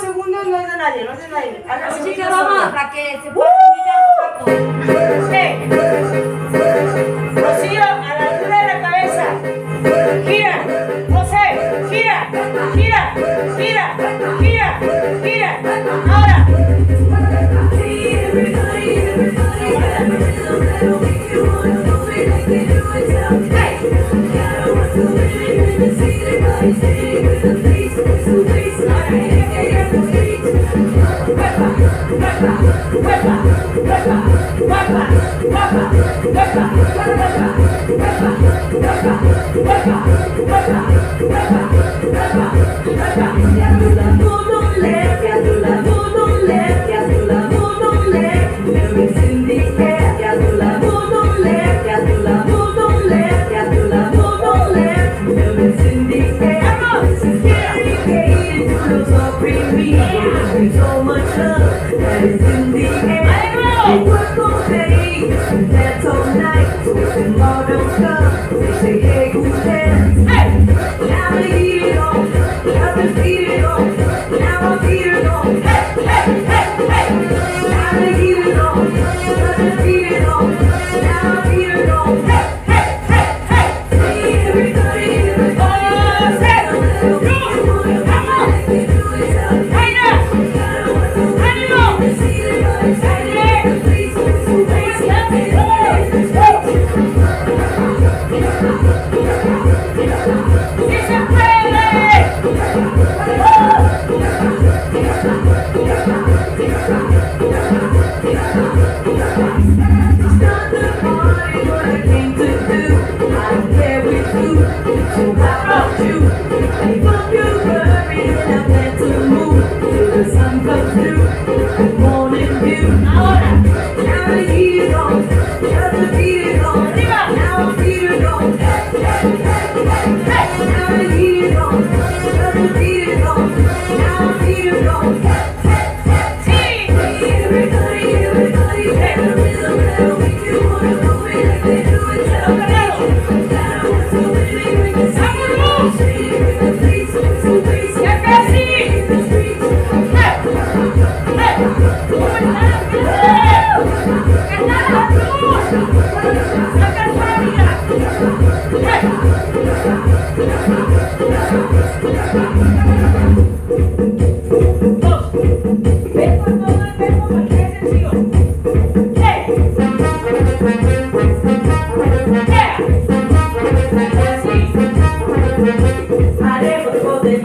segundos no es de nadie, no es de nadie. vamos, para que se ¡Uh! There's so much love that is in the air. It was okay, that's all night. How about you?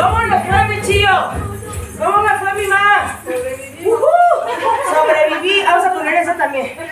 ¿Cómo me fue mi tío? ¿Cómo me fue mi mamá? Sobreviví. Sobreviví. Vamos a poner eso también.